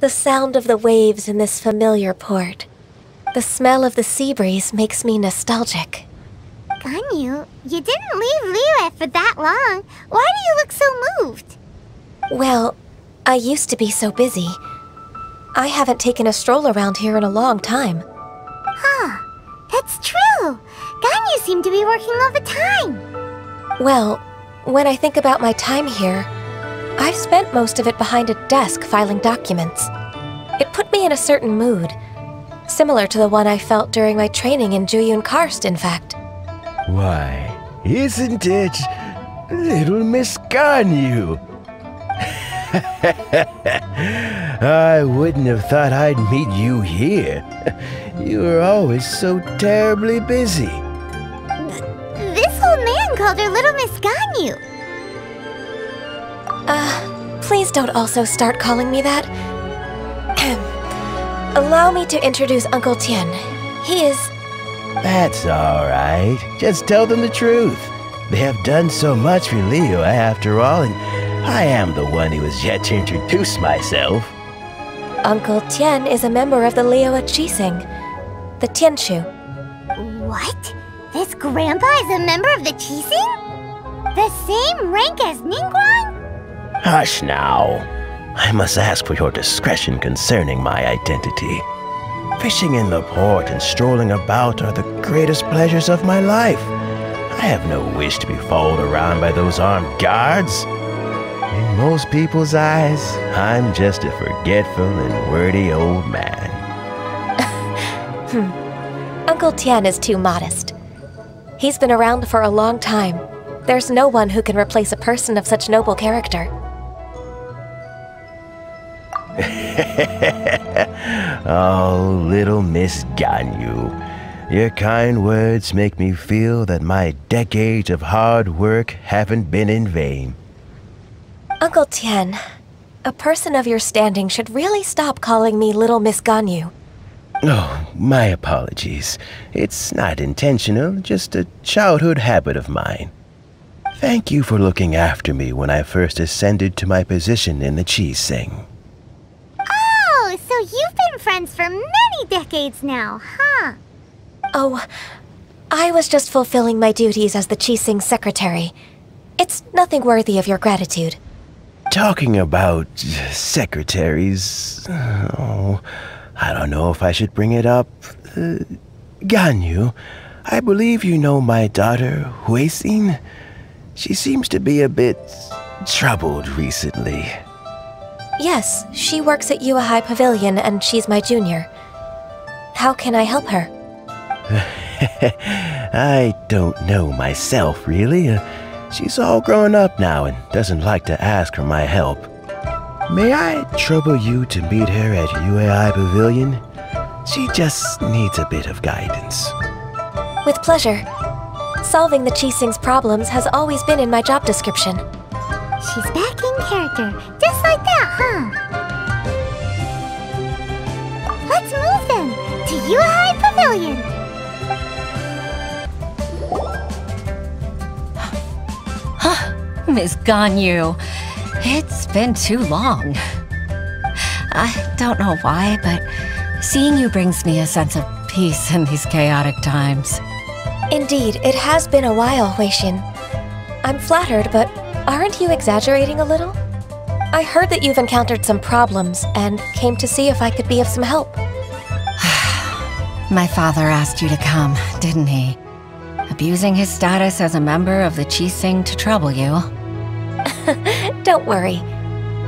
The sound of the waves in this familiar port. The smell of the sea breeze makes me nostalgic. Ganyu, you didn't leave Liyue for that long. Why do you look so moved? Well, I used to be so busy. I haven't taken a stroll around here in a long time. Huh, that's true. Ganyu seemed to be working all the time. Well, when I think about my time here, I've spent most of it behind a desk filing documents. It put me in a certain mood, similar to the one I felt during my training in Jueyun Karst, in fact. Why, isn't it little Miss Ganyu? I wouldn't have thought I'd meet you here. You were always so terribly busy. This old man called her Little Miss Ganyu. Uh, please don't also start calling me that. Allow me to introduce Uncle Tian. He is... That's all right. Just tell them the truth. They have done so much for Liyue after all, and I am the one who has yet to introduce myself. Uncle Tian is a member of the Liyue Qixing, the Tianshu. What? This grandpa is a member of the Qixing? The same rank as Ningguang? Hush now. I must ask for your discretion concerning my identity. Fishing in the port and strolling about are the greatest pleasures of my life. I have no wish to be followed around by those armed guards. In most people's eyes, I'm just a forgetful and wordy old man. hmm. Uncle Tian is too modest. He's been around for a long time. There's no one who can replace a person of such noble character. oh, little Miss Ganyu. Your kind words make me feel that my decades of hard work haven't been in vain. Uncle Tian, a person of your standing should really stop calling me Little Miss Ganyu. Oh, my apologies. It's not intentional, just a childhood habit of mine. Thank you for looking after me when I first ascended to my position in the you've been friends for many decades now, huh? Oh, I was just fulfilling my duties as the Qixing secretary. It's nothing worthy of your gratitude. Talking about secretaries... Oh, I don't know if I should bring it up. Uh, Ganyu, I believe you know my daughter, Huixin. She seems to be a bit troubled recently. Yes, she works at Yuehai High Pavilion and she's my junior. How can I help her? I don't know myself, really. Uh, she's all grown up now and doesn't like to ask for my help. May I trouble you to meet her at Yuehai Pavilion? She just needs a bit of guidance. With pleasure. Solving the Qixing's problems has always been in my job description. She's back in character, just like that, huh? Let's move then to Yuehai Pavilion. Huh, Miss Ganyu. It's been too long. I don't know why, but seeing you brings me a sense of peace in these chaotic times. Indeed, it has been a while, Huixin. I'm flattered, but aren't you exaggerating a little? I heard that you've encountered some problems and came to see if I could be of some help. My father asked you to come, didn't he? Abusing his status as a member of the Qixing to trouble you. Don't worry.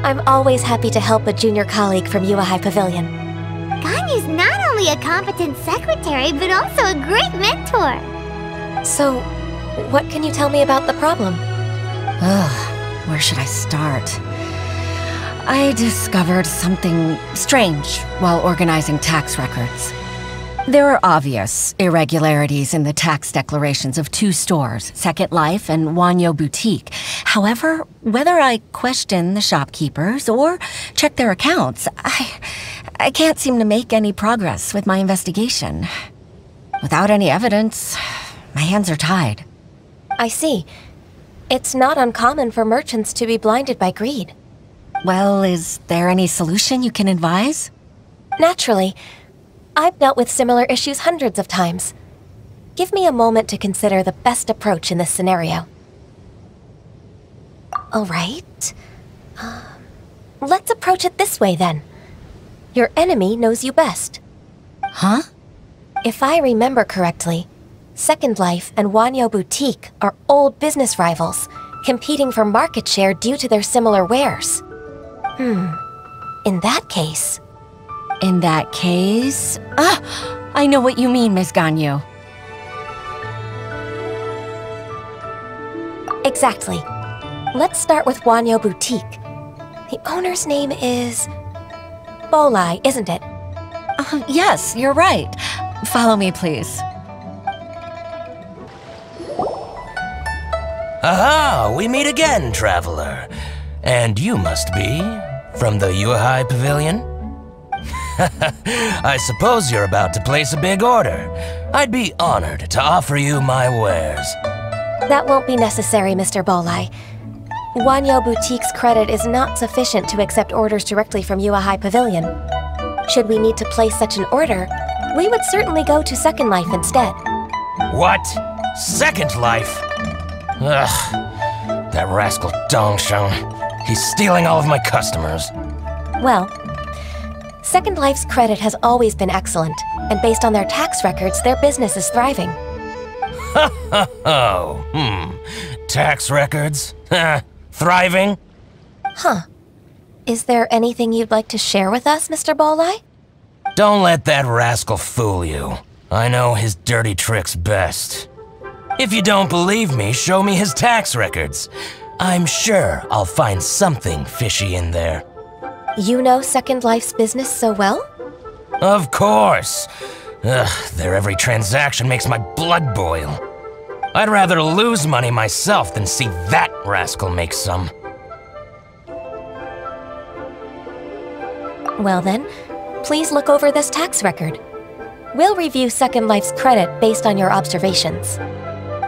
I'm always happy to help a junior colleague from Yuehai Pavilion. Ganyu's not only a competent secretary, but also a great mentor. So, what can you tell me about the problem? Ugh, where should I start? I discovered something strange while organizing tax records. There are obvious irregularities in the tax declarations of two stores, Second Life and Wanyou Boutique. However, whether I question the shopkeepers or check their accounts, I, I can't seem to make any progress with my investigation. Without any evidence, my hands are tied. I see. It's not uncommon for merchants to be blinded by greed. Well, is there any solution you can advise? Naturally. I've dealt with similar issues hundreds of times. Give me a moment to consider the best approach in this scenario. All right. Um, let's approach it this way then. Your enemy knows you best. Huh? If I remember correctly, Second Life and Wanyou Boutique are old business rivals, competing for market share due to their similar wares. Hmm. In that case, In that case... Ah! I know what you mean, Miss Ganyu. exactly. Let's start with Wanyou Boutique. The owner's name is... Bolai, isn't it? Uh, yes, you're right. Follow me, please. Aha! We meet again, traveler. And you must be from the Yuehai Pavilion? I suppose you're about to place a big order. I'd be honored to offer you my wares. That won't be necessary, Mr. Bolai. Wanyou Boutique's credit is not sufficient to accept orders directly from Yuehai Pavilion. Should we need to place such an order, we would certainly go to Second Life instead. What? Second Life? Ugh. That rascal Dongsheng. He's stealing all of my customers. Well, Second Life's credit has always been excellent, and based on their tax records, their business is thriving. Oh, hmm. Tax records? Thriving? Huh. Is there anything you'd like to share with us, Mr. Bolai? Don't let that rascal fool you. I know his dirty tricks best. If you don't believe me, show me his tax records. I'm sure I'll find something fishy in there. You know Second Life's business so well? Of course. Ugh, their every transaction makes my blood boil. I'd rather lose money myself than see that rascal make some. Well then, please look over this tax record. We'll review Second Life's credit based on your observations.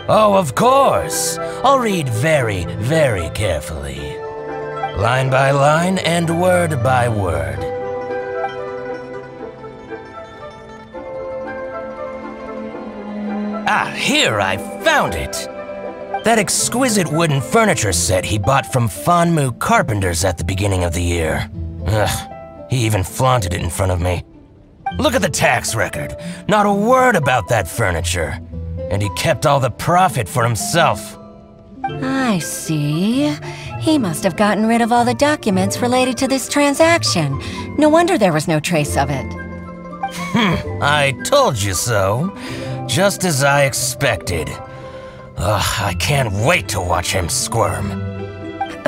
Oh, of course. I'll read very, very carefully. Line by line and word by word. Ah, here, I found it! That exquisite wooden furniture set he bought from Fanmu Carpenters at the beginning of the year. Ugh, he even flaunted it in front of me. Look at the tax record. Not a word about that furniture. And he kept all the profit for himself. I see. He must have gotten rid of all the documents related to this transaction. No wonder there was no trace of it. Hmm, I told you so. Just as I expected. Ugh, I can't wait to watch him squirm.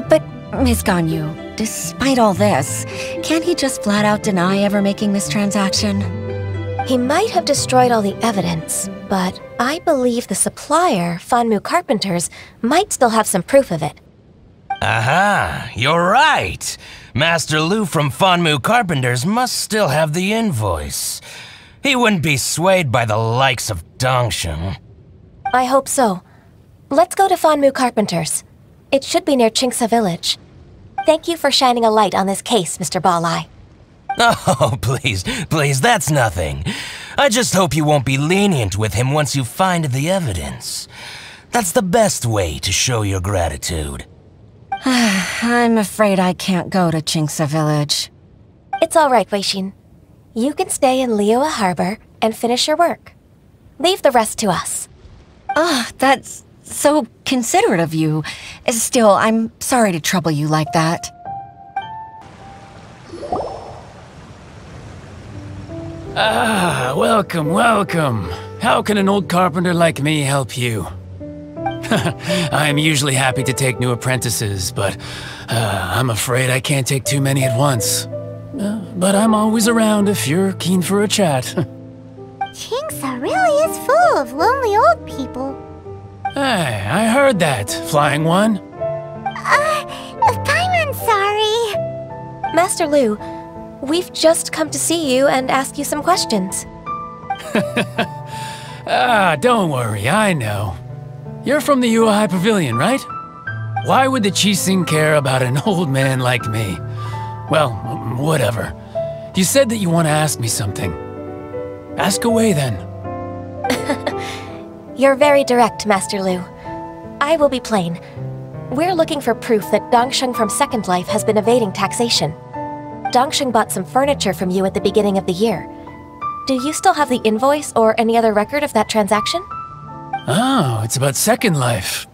But, Miss Ganyu, despite all this, can't he just flat out deny ever making this transaction? He might have destroyed all the evidence, but I believe the supplier, Fanmu Carpenters, might still have some proof of it. Aha, you're right. Master Lu from Fanmu Carpenters must still have the invoice. He wouldn't be swayed by the likes of Dongsheng. I hope so. Let's go to Fanmu Carpenters. It should be near Qingce Village. Thank you for shining a light on this case, Mr. Bolai. Oh, please, please, that's nothing. I just hope you won't be lenient with him once you find the evidence. That's the best way to show your gratitude. I'm afraid I can't go to Qingce Village. It's all right, Huixin. You can stay in Liyue Harbor and finish your work. Leave the rest to us. Ah, that's so considerate of you. Still, I'm sorry to trouble you like that. Ah, welcome, welcome. How can an old carpenter like me help you? I am usually happy to take new apprentices, but uh, I'm afraid I can't take too many at once. Uh, but I'm always around if you're keen for a chat. Qingce really is full of lonely old people. hey, I heard that, Flying One. Uh, Paimon, sorry. Master Lu, we've just come to see you and ask you some questions. Ah, don't worry, I know. You're from the Yuehai Pavilion, right? Why would the Qixing care about an old man like me? Well, whatever. You said that you want to ask me something. Ask away then. You're very direct, Master Lu. I will be plain. We're looking for proof that Dongsheng from Second Life has been evading taxation. Dongsheng bought some furniture from you at the beginning of the year. Do you still have the invoice or any other record of that transaction? Oh, it's about Second Life.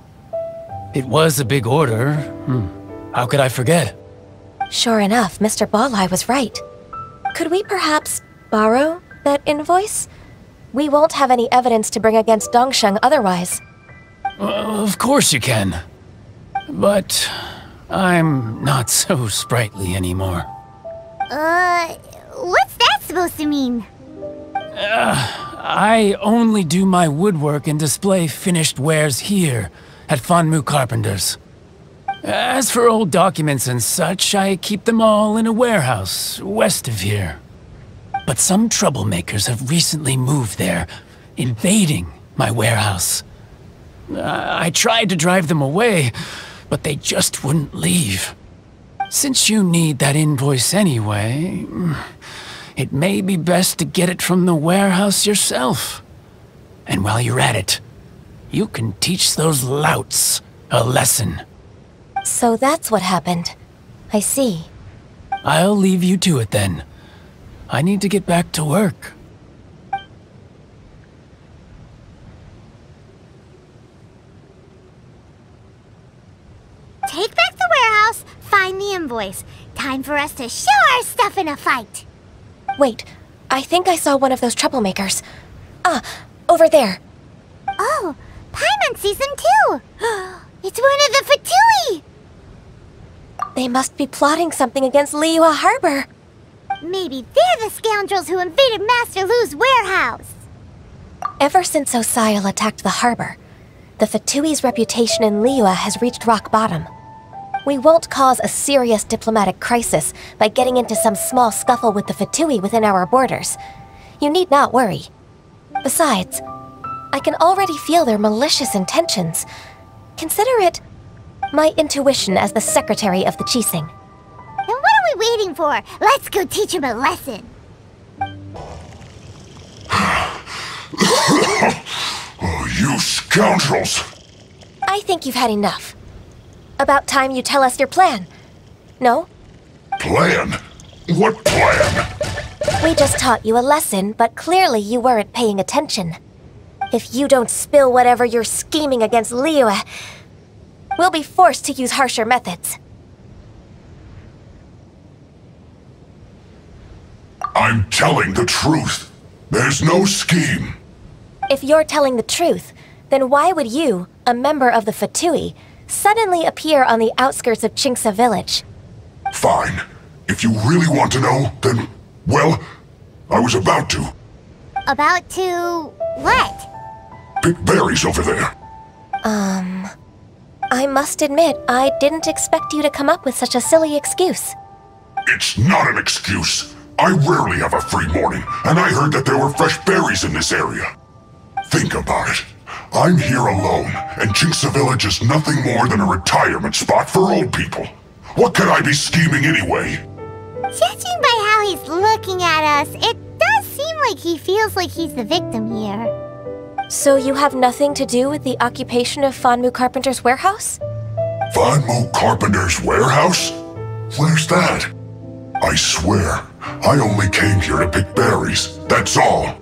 It was a big order. Hmm. How could I forget? Sure enough, Mr. Bolai was right. Could we perhaps borrow that invoice? We won't have any evidence to bring against Dongsheng otherwise. Uh, of course you can. But I'm not so sprightly anymore. Uh, what's that supposed to mean? I only do my woodwork and display finished wares here at Fanmu Carpenters. As for old documents and such, I keep them all in a warehouse west of here. But some troublemakers have recently moved there, invading my warehouse. I tried to drive them away, but they just wouldn't leave. Since you need that invoice anyway, it may be best to get it from the warehouse yourself. And while you're at it, you can teach those louts a lesson. So that's what happened. I see. I'll leave you to it then. I need to get back to work. Take back the warehouse, Time for us to show our stuff in a fight. Wait, I think I saw one of those troublemakers. Ah, over there. Oh, Paimon sees them too. it's one of the Fatui. They must be plotting something against Liyue Harbor. Maybe they're the scoundrels who invaded Master Lu's warehouse. Ever since Osial attacked the harbor, the Fatui's reputation in Liyue has reached rock bottom. We won't cause a serious diplomatic crisis by getting into some small scuffle with the Fatui within our borders. You need not worry. Besides, I can already feel their malicious intentions. Consider it my intuition as the secretary of the Qixing. Then what are we waiting for? Let's go teach him a lesson. Oh, you scoundrels! I think you've had enough. About time you tell us your plan. No? Plan? What plan? We just taught you a lesson, but clearly you weren't paying attention. If you don't spill whatever you're scheming against Liyue, we'll be forced to use harsher methods. I'm telling the truth. There's no scheme. If you're telling the truth, then why would you, a member of the Fatui, suddenly appear on the outskirts of Qingce village? Fine. If you really want to know, then, well, I was about to. About to... what? Pick berries over there. Um... I must admit, I didn't expect you to come up with such a silly excuse. It's not an excuse. I rarely have a free morning, and I heard that there were fresh berries in this area. Think about it. I'm here alone, and Qingce Village is nothing more than a retirement spot for old people. What could I be scheming anyway? Judging by how he's looking at us, it does seem like he feels like he's the victim here. So you have nothing to do with the occupation of Fanmu Carpenter's warehouse? Fanmu Carpenter's warehouse? Where's that? I swear, I only came here to pick berries, that's all.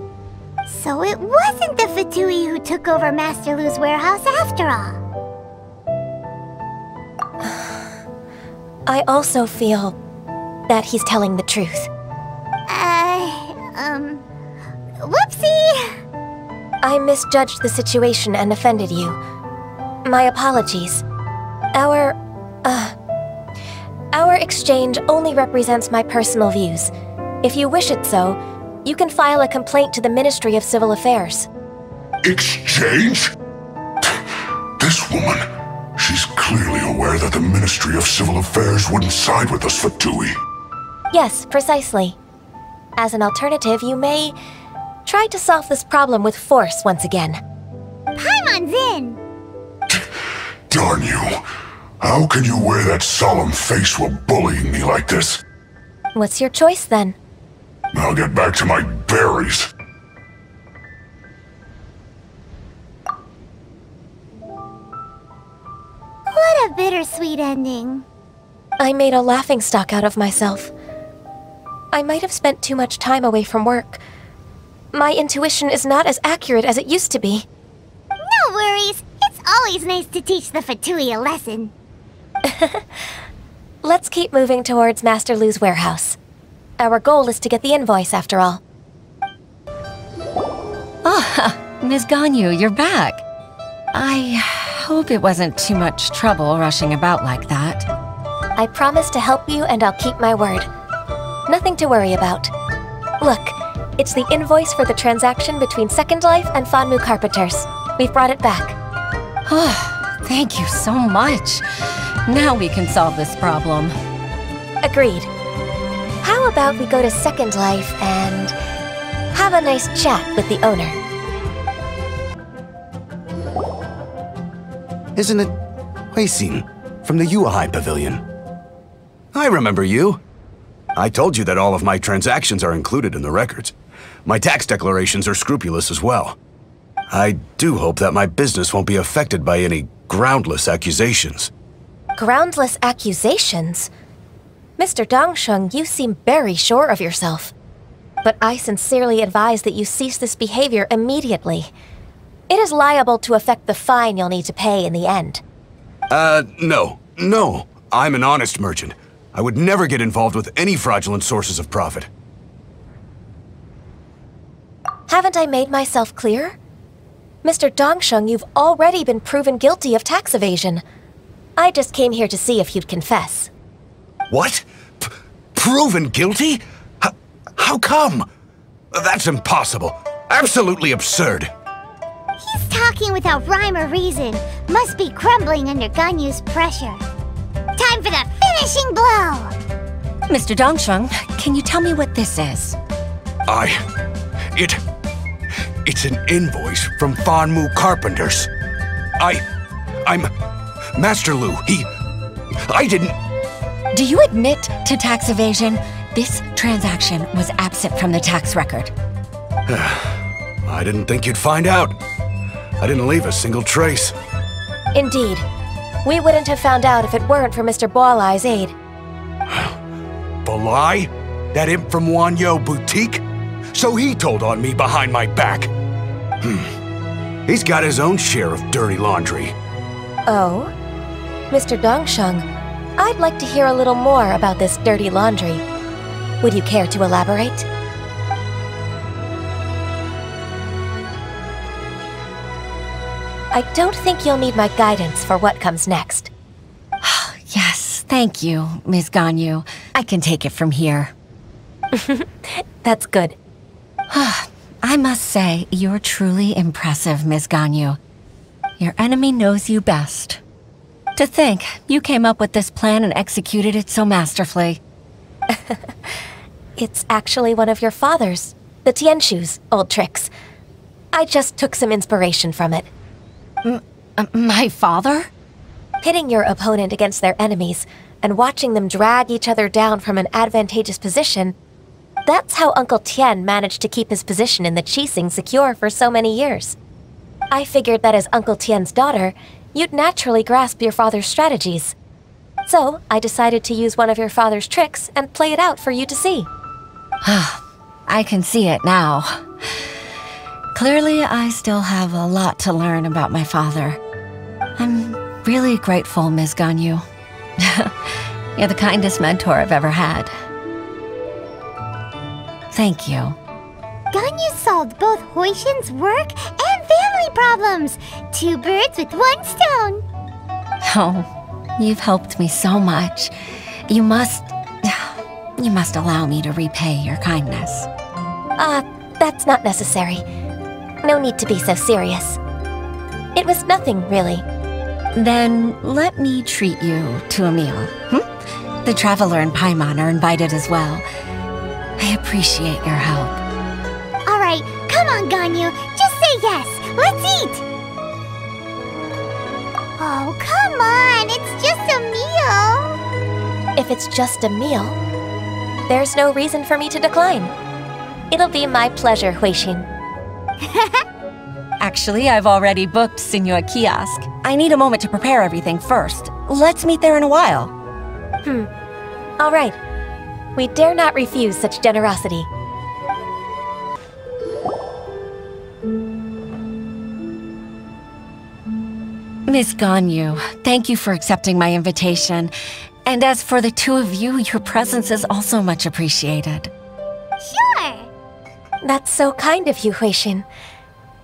So it wasn't the Fatui who took over Master Lu's warehouse after all. I also feel that he's telling the truth. Uh, um... Whoopsie! I misjudged the situation and offended you. My apologies. Our, uh... Our exchange only represents my personal views. If you wish it so, you can file a complaint to the Ministry of Civil Affairs. Exchange? This woman, she's clearly aware that the Ministry of Civil Affairs wouldn't side with us Fatui. Yes, precisely. As an alternative, you may try to solve this problem with force once again. Paimon's in! Darn you. How can you wear that solemn face while bullying me like this? What's your choice then? I'll get back to my berries. What a bittersweet ending. I made a laughingstock out of myself. I might have spent too much time away from work. My intuition is not as accurate as it used to be. No worries. It's always nice to teach the Fatui a lesson. Let's keep moving towards Master Lu's warehouse. Our goal is to get the invoice, after all. Ah, Ms. Ganyu, you're back. I hope it wasn't too much trouble rushing about like that. I promise to help you and I'll keep my word. Nothing to worry about. Look, it's the invoice for the transaction between Second Life and Fanmu Carpenters. We've brought it back. Oh, thank you so much. Now we can solve this problem. Agreed. How about we go to Second Life and have a nice chat with the owner? Isn't it Huixin from the Yuehai Pavilion? I remember you. I told you that all of my transactions are included in the records. My tax declarations are scrupulous as well. I do hope that my business won't be affected by any groundless accusations. Groundless accusations? Mr. Dongsheng, you seem very sure of yourself. But I sincerely advise that you cease this behavior immediately. It is liable to affect the fine you'll need to pay in the end. Uh, no. No. I'm an honest merchant. I would never get involved with any fraudulent sources of profit. Haven't I made myself clear? Mr. Dongsheng, you've already been proven guilty of tax evasion. I just came here to see if you'd confess. What? P proven guilty? H how come? That's impossible. Absolutely absurd. He's talking without rhyme or reason. Must be crumbling under Ganyu's pressure. Time for the finishing blow! Mr. Dongsheng, can you tell me what this is? I... It... It's an invoice from Fanmu Carpenters. I... I'm... Master Lu, he... I didn't... Do you admit to tax evasion? This transaction was absent from the tax record. I didn't think you'd find out. I didn't leave a single trace. Indeed. We wouldn't have found out if it weren't for Mr. Bolai's aid. Bolai? That imp from Wanyou Boutique? So he told on me behind my back. Hmm. He's got his own share of dirty laundry. Oh? Mr. Dongsheng, I'd like to hear a little more about this dirty laundry. Would you care to elaborate? I don't think you'll need my guidance for what comes next. yes, thank you, Ms. Ganyu. I can take it from here. That's good. I must say, you're truly impressive, Ms. Ganyu. Your enemy knows you best. To think, you came up with this plan and executed it so masterfully. it's actually one of your father's, the Tianshu's, old tricks. I just took some inspiration from it. M uh, my father? Pitting your opponent against their enemies and watching them drag each other down from an advantageous position, that's how Uncle Tian managed to keep his position in the Qixing secure for so many years. I figured that as Uncle Tian's daughter, you'd naturally grasp your father's strategies. So, I decided to use one of your father's tricks and play it out for you to see. I can see it now. Clearly, I still have a lot to learn about my father. I'm really grateful, Ms. Ganyu. You're the kindest mentor I've ever had. Thank you. Ganyu solved both Huixin's work and family problems. Two birds with one stone. Oh, you've helped me so much. You must... You must allow me to repay your kindness. Ah, uh, that's not necessary. No need to be so serious. It was nothing, really. Then let me treat you to a meal. Hm? The Traveler and Paimon are invited as well. I appreciate your help. All right, come on, Ganyu. Just say yes. Let's eat. Oh, come on. It's just a meal. If it's just a meal, there's no reason for me to decline. It'll be my pleasure, Huixin. Actually, I've already booked Xinyue Kiosk. I need a moment to prepare everything first. Let's meet there in a while. Hmm. All right. We dare not refuse such generosity. Miss Ganyu, thank you for accepting my invitation. And as for the two of you, your presence is also much appreciated. Sure. That's so kind of you, Huixin.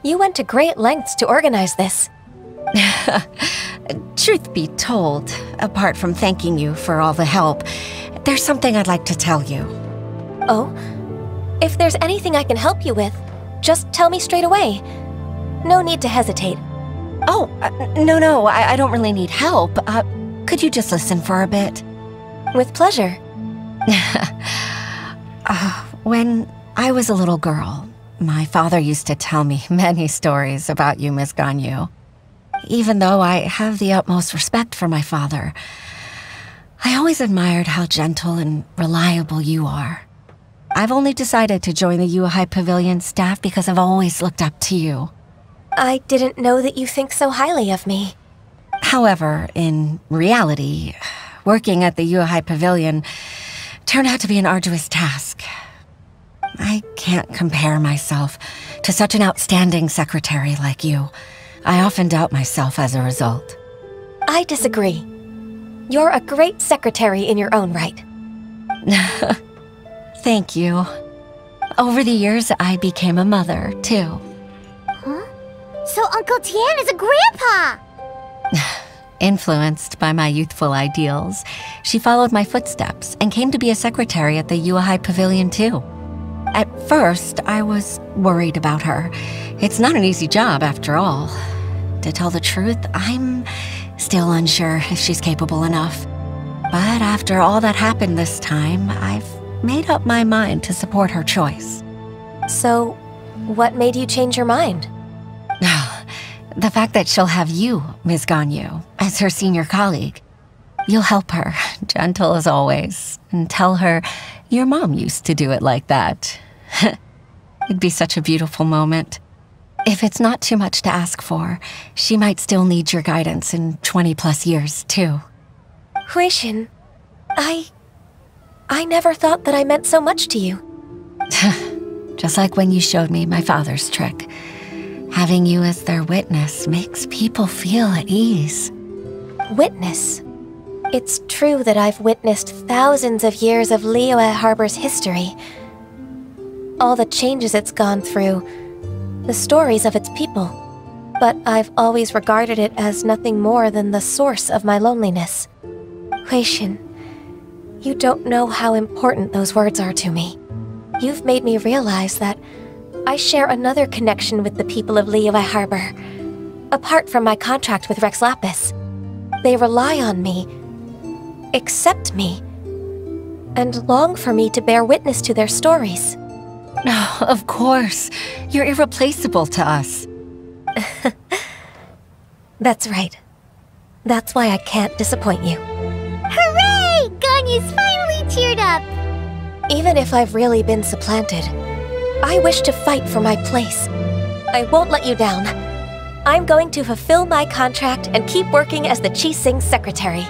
You went to great lengths to organize this. Truth be told, apart from thanking you for all the help, there's something I'd like to tell you. Oh? If there's anything I can help you with, just tell me straight away. No need to hesitate. Oh, uh, no, no, I, I, don't really need help. Uh, could you just listen for a bit? With pleasure. uh, when I was a little girl, my father used to tell me many stories about you, Miss Ganyu. Even though I have the utmost respect for my father, I always admired how gentle and reliable you are. I've only decided to join the Yuehai Pavilion staff because I've always looked up to you. I didn't know that you think so highly of me. However, in reality, working at the Yuehai Pavilion turned out to be an arduous task. I can't compare myself to such an outstanding secretary like you. I often doubt myself as a result. I disagree. You're a great secretary in your own right. Thank you. Over the years, I became a mother, too. So Uncle Tian is a grandpa! Influenced by my youthful ideals, she followed my footsteps and came to be a secretary at the Yuehai Pavilion too. At first, I was worried about her. It's not an easy job, after all. To tell the truth, I'm still unsure if she's capable enough. But after all that happened this time, I've made up my mind to support her choice. So, what made you change your mind? The fact that she'll have you, Ms. Ganyu, as her senior colleague. You'll help her, gentle as always, and tell her your mom used to do it like that. It'd be such a beautiful moment. If it's not too much to ask for, she might still need your guidance in 20 plus years, too. Huixin, I... I never thought that I meant so much to you. Just like when you showed me my father's trick. Having you as their witness makes people feel at ease. Witness? It's true that I've witnessed thousands of years of Liyue Harbor's history. All the changes it's gone through, the stories of its people. But I've always regarded it as nothing more than the source of my loneliness. Huixin, you don't know how important those words are to me. You've made me realize that I share another connection with the people of Liyue Harbor. Apart from my contract with Rex Lapis, they rely on me, accept me, and long for me to bear witness to their stories. Oh, of course. You're irreplaceable to us. That's right. That's why I can't disappoint you. Hooray! Ganyu's finally cheered up! Even if I've really been supplanted, I wish to fight for my place. I won't let you down. I'm going to fulfill my contract and keep working as the Qixing secretary.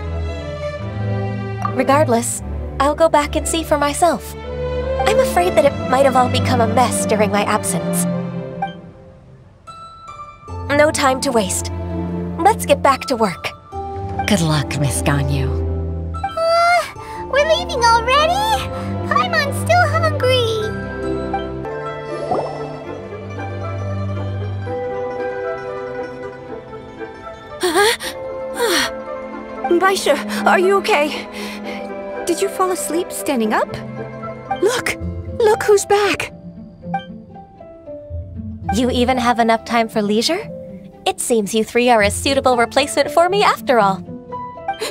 Regardless, I'll go back and see for myself. I'm afraid that it might have all become a mess during my absence. No time to waste. Let's get back to work. Good luck, Miss Ganyu. Uh, we're leaving already? Paimon's Baisha, are you okay? Did you fall asleep standing up? Look! Look who's back! You even have enough time for leisure? It seems you three are a suitable replacement for me after all.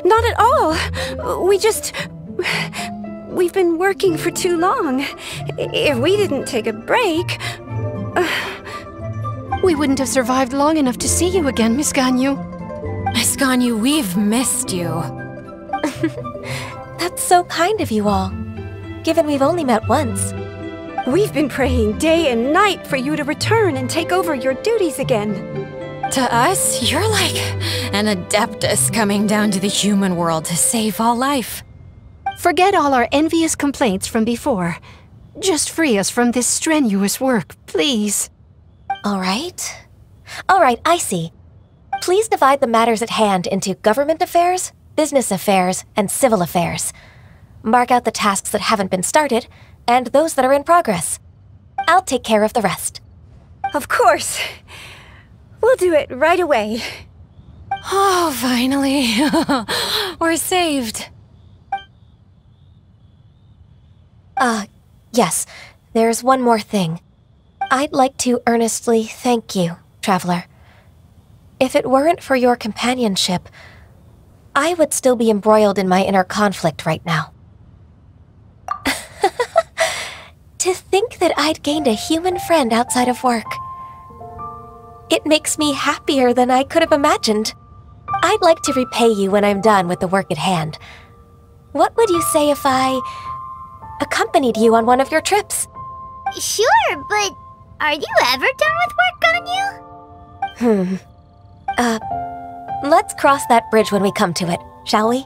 Not at all! We just... We've been working for too long. If we didn't take a break... We wouldn't have survived long enough to see you again, Miss Ganyu. Miss we've missed you. That's so kind of you all. given we've only met once. We've been praying day and night for you to return and take over your duties again. To us, you're like an adeptus coming down to the human world to save all life. Forget all our envious complaints from before. Just free us from this strenuous work, please. All right. All right, I see. Please divide the matters at hand into government affairs, business affairs, and civil affairs. Mark out the tasks that haven't been started, and those that are in progress. I'll take care of the rest. Of course. We'll do it right away. Oh, finally. We're saved. Uh, yes. There's one more thing. I'd like to earnestly thank you, Traveler. If it weren't for your companionship, I would still be embroiled in my inner conflict right now. to think that I'd gained a human friend outside of work. It makes me happier than I could have imagined. I'd like to repay you when I'm done with the work at hand. What would you say if I accompanied you on one of your trips? Sure, but are you ever done with work on you? Hmm. Uh, let's cross that bridge when we come to it, shall we?